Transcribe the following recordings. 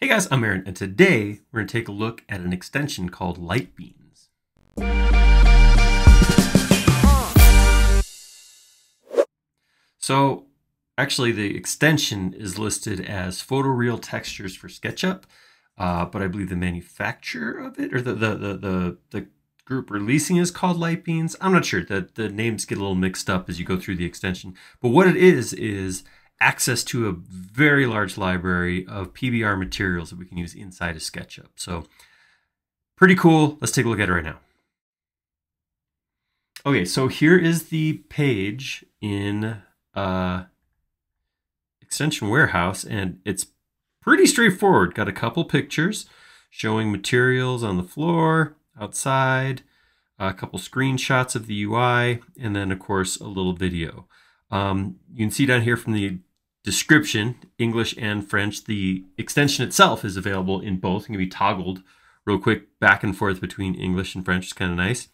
Hey guys, I'm Aaron, and today we're going to take a look at an extension called Light Lightbeans. So, actually, the extension is listed as Photoreal Textures for SketchUp, uh, but I believe the manufacturer of it, or the, the, the, the, the group releasing is called Light Lightbeans. I'm not sure. The, the names get a little mixed up as you go through the extension. But what it is, is access to a very large library of PBR materials that we can use inside of SketchUp. So pretty cool. Let's take a look at it right now. Okay, so here is the page in uh, Extension Warehouse, and it's pretty straightforward. Got a couple pictures showing materials on the floor, outside, a couple screenshots of the UI, and then, of course, a little video. Um, you can see down here from the description, English and French. The extension itself is available in both. It can be toggled real quick back and forth between English and French. It's kind of nice.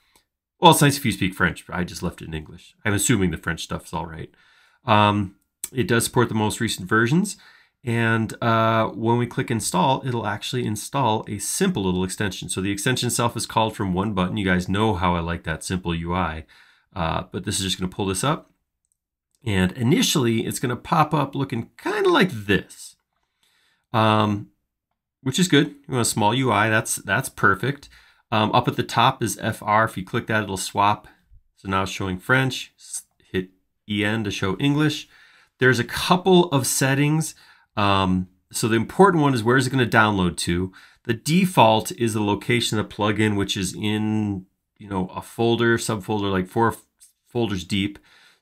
Well, it's nice if you speak French. But I just left it in English. I'm assuming the French stuff is all right. Um, it does support the most recent versions. And uh, when we click install, it'll actually install a simple little extension. So the extension itself is called from one button. You guys know how I like that simple UI. Uh, but this is just going to pull this up. And initially, it's going to pop up looking kind of like this, um, which is good. You want a small UI, that's, that's perfect. Um, up at the top is FR. If you click that, it'll swap. So now it's showing French. Hit EN to show English. There's a couple of settings. Um, so the important one is where is it going to download to? The default is the location of the plugin, which is in you know a folder, subfolder, like four folders deep.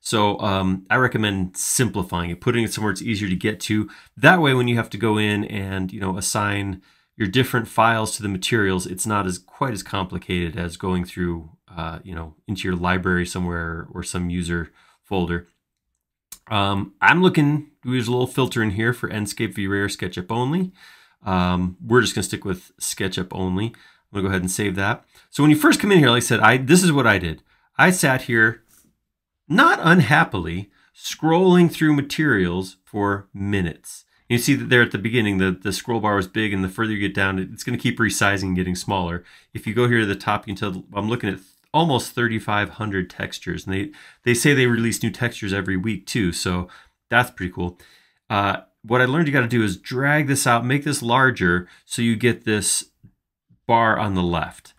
So um, I recommend simplifying it, putting it somewhere it's easier to get to. That way, when you have to go in and you know assign your different files to the materials, it's not as quite as complicated as going through uh, you know into your library somewhere or some user folder. Um, I'm looking. There's a little filter in here for Enscape, V-Ray, SketchUp only. Um, we're just gonna stick with SketchUp only. I'm gonna go ahead and save that. So when you first come in here, like I said, I this is what I did. I sat here not unhappily, scrolling through materials for minutes. You see that there at the beginning, the, the scroll bar was big, and the further you get down, it's going to keep resizing and getting smaller. If you go here to the top, you can tell I'm looking at almost 3,500 textures, and they, they say they release new textures every week too, so that's pretty cool. Uh, what I learned you got to do is drag this out, make this larger, so you get this bar on the left.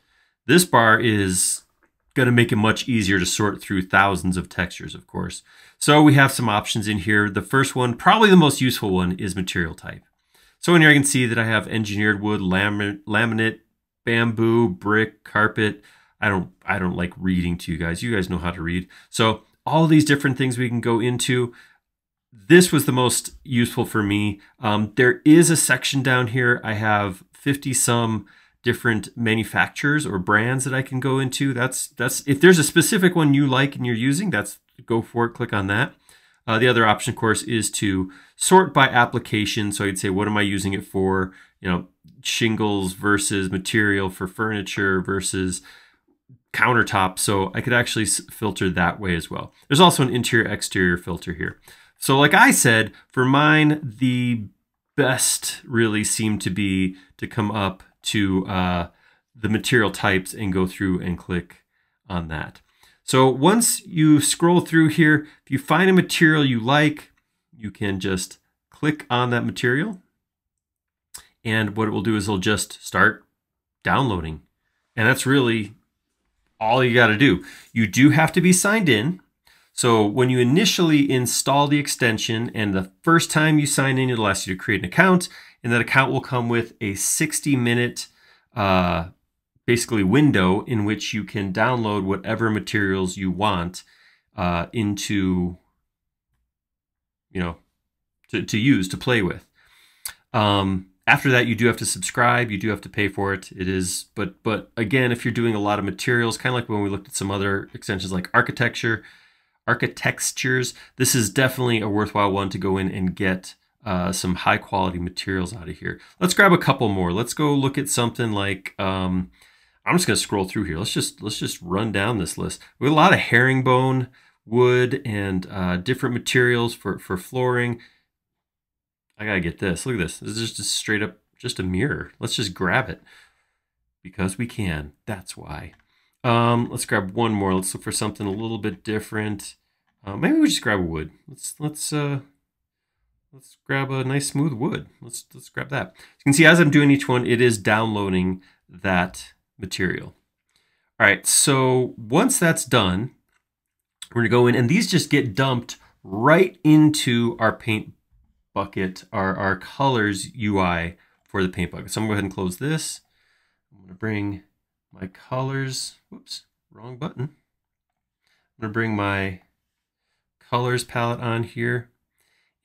This bar is going to make it much easier to sort through thousands of textures, of course. So we have some options in here. The first one, probably the most useful one, is material type. So in here I can see that I have engineered wood, laminate, laminate bamboo, brick, carpet. I don't, I don't like reading to you guys. You guys know how to read. So all these different things we can go into. This was the most useful for me. Um, there is a section down here. I have 50 some different manufacturers or brands that I can go into. That's that's if there's a specific one you like and you're using, that's go for it. Click on that. Uh, the other option, of course, is to sort by application. So I'd say, what am I using it for? You know, shingles versus material for furniture versus countertop. So I could actually filter that way as well. There's also an interior exterior filter here. So like I said, for mine, the best really seemed to be to come up to uh, the material types and go through and click on that. So once you scroll through here, if you find a material you like, you can just click on that material. And what it will do is it'll just start downloading. And that's really all you got to do. You do have to be signed in. So when you initially install the extension and the first time you sign in, it'll ask you to create an account and that account will come with a 60 minute uh, basically window in which you can download whatever materials you want uh, into you know to, to use to play with. Um, after that you do have to subscribe. You do have to pay for it. It is but but again if you're doing a lot of materials kind of like when we looked at some other extensions like architecture Architextures this is definitely a worthwhile one to go in and get uh, some high quality materials out of here. Let's grab a couple more. Let's go look at something like, um, I'm just going to scroll through here. Let's just, let's just run down this list. We have a lot of herringbone wood and uh, different materials for, for flooring. I got to get this. Look at this. This is just straight up just a mirror. Let's just grab it because we can. That's why. Um, let's grab one more. Let's look for something a little bit different. Uh, maybe we just grab a wood. Let's let's uh, let's grab a nice smooth wood. Let's let's grab that. You can see as I'm doing each one, it is downloading that material. All right, so once that's done, we're gonna go in and these just get dumped right into our paint bucket, our, our colors UI for the paint bucket. So I'm gonna go ahead and close this. I'm gonna bring my colors, whoops, wrong button. I'm gonna bring my colors palette on here.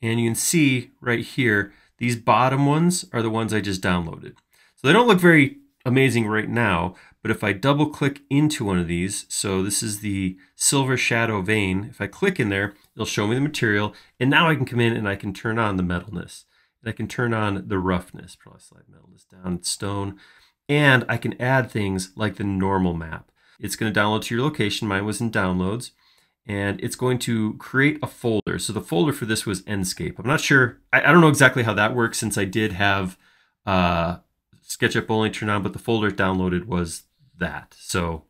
And you can see right here, these bottom ones are the ones I just downloaded. So they don't look very amazing right now, but if I double click into one of these, so this is the silver shadow vein, if I click in there, it'll show me the material, and now I can come in and I can turn on the metalness. And I can turn on the roughness, probably slide metalness down, stone, and I can add things like the normal map. It's going to download to your location. Mine was in downloads and it's going to create a folder. So the folder for this was Enscape. I'm not sure, I, I don't know exactly how that works since I did have uh, SketchUp only turned on, but the folder it downloaded was that. So,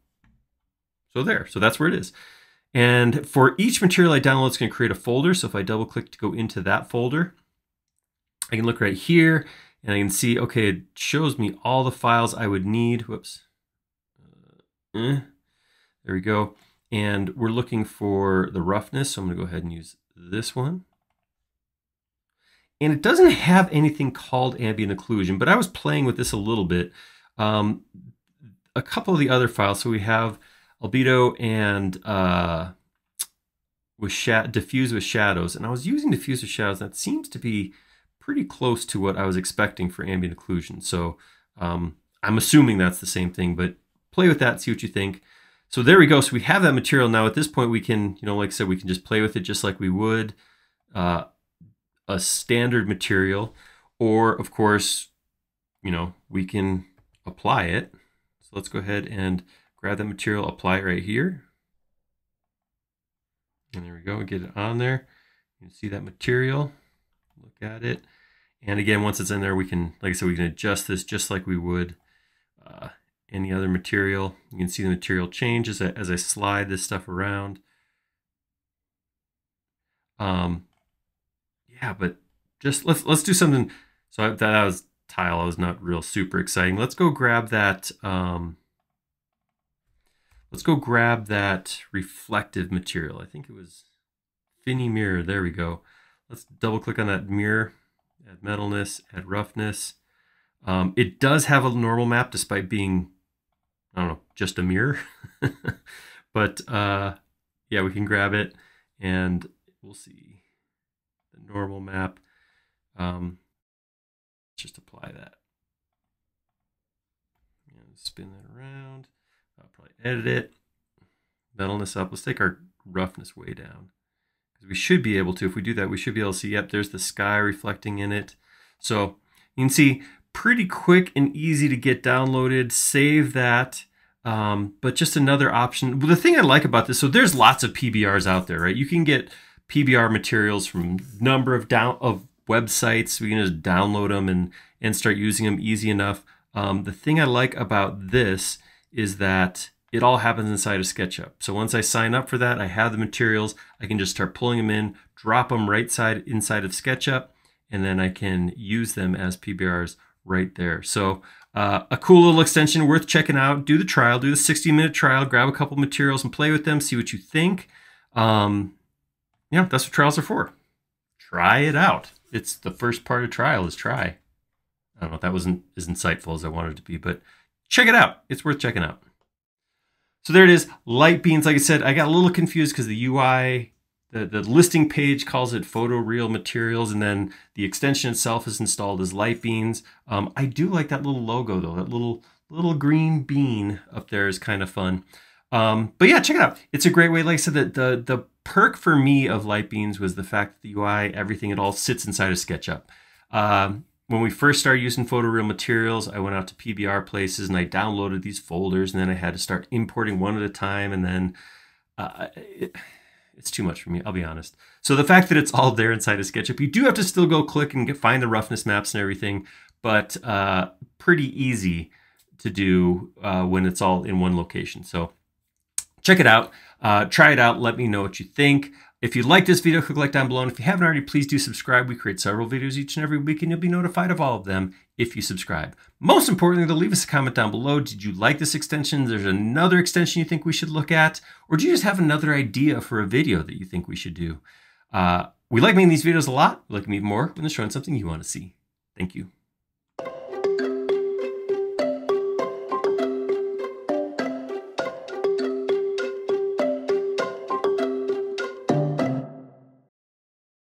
so there, so that's where it is. And for each material I download, it's going to create a folder. So if I double click to go into that folder, I can look right here and I can see, okay, it shows me all the files I would need. Whoops. Uh, eh. There we go. And we're looking for the roughness. So I'm going to go ahead and use this one. And it doesn't have anything called ambient occlusion, but I was playing with this a little bit. Um, a couple of the other files. So we have albedo and uh, with diffuse with shadows. And I was using diffuse with shadows. That seems to be pretty close to what I was expecting for ambient occlusion. So um, I'm assuming that's the same thing, but play with that, see what you think. So there we go. So we have that material now. At this point, we can, you know, like I said, we can just play with it just like we would uh, a standard material. Or, of course, you know, we can apply it. So let's go ahead and grab that material, apply it right here. And there we go, get it on there. You can see that material, look at it. And again, once it's in there, we can, like I said, we can adjust this just like we would uh, any other material. You can see the material change as I, as I slide this stuff around. Um, yeah, but just let's let's do something. So I, that was tile. I was not real super exciting. Let's go grab that. Um, let's go grab that reflective material. I think it was Finny Mirror. There we go. Let's double click on that mirror. Add metalness. Add roughness. Um, it does have a normal map despite being I don't know, just a mirror. but uh, yeah, we can grab it and we'll see the normal map. Um, just apply that. And spin that around. I'll probably edit it. Metalness up. Let's take our roughness way down. Because we should be able to, if we do that, we should be able to see, yep, there's the sky reflecting in it. So you can see pretty quick and easy to get downloaded. Save that. Um, but just another option. The thing I like about this, so there's lots of PBRs out there, right? You can get PBR materials from number of down of websites. We can just download them and and start using them easy enough. Um, the thing I like about this is that it all happens inside of SketchUp. So once I sign up for that, I have the materials. I can just start pulling them in, drop them right side inside of SketchUp, and then I can use them as PBRs right there. So uh, a cool little extension worth checking out. Do the trial, do the 60 minute trial, grab a couple materials and play with them, see what you think. Um, yeah, that's what trials are for. Try it out. It's the first part of trial is try. I don't know if that wasn't as insightful as I wanted it to be, but check it out. It's worth checking out. So there it is, light beans. Like I said, I got a little confused because the UI the, the listing page calls it photo photoreal materials and then the extension itself is installed as light beans. Um, i do like that little logo though. That little little green bean up there is kind of fun. Um, but yeah check it out. It's a great way like i said the, the the perk for me of light beans was the fact that the ui everything it all sits inside of sketchup. Um, when we first started using photoreal materials i went out to pbr places and i downloaded these folders and then i had to start importing one at a time and then uh, it, it's too much for me, I'll be honest. So the fact that it's all there inside of SketchUp, you do have to still go click and get, find the roughness maps and everything, but uh, pretty easy to do uh, when it's all in one location. So check it out. Uh, try it out. Let me know what you think. If you like this video, click like down below. And if you haven't already, please do subscribe. We create several videos each and every week, and you'll be notified of all of them if you subscribe. Most importantly, to leave us a comment down below. Did you like this extension? There's another extension you think we should look at? Or do you just have another idea for a video that you think we should do? Uh, we like making these videos a lot. We like even more when they're showing something you want to see. Thank you.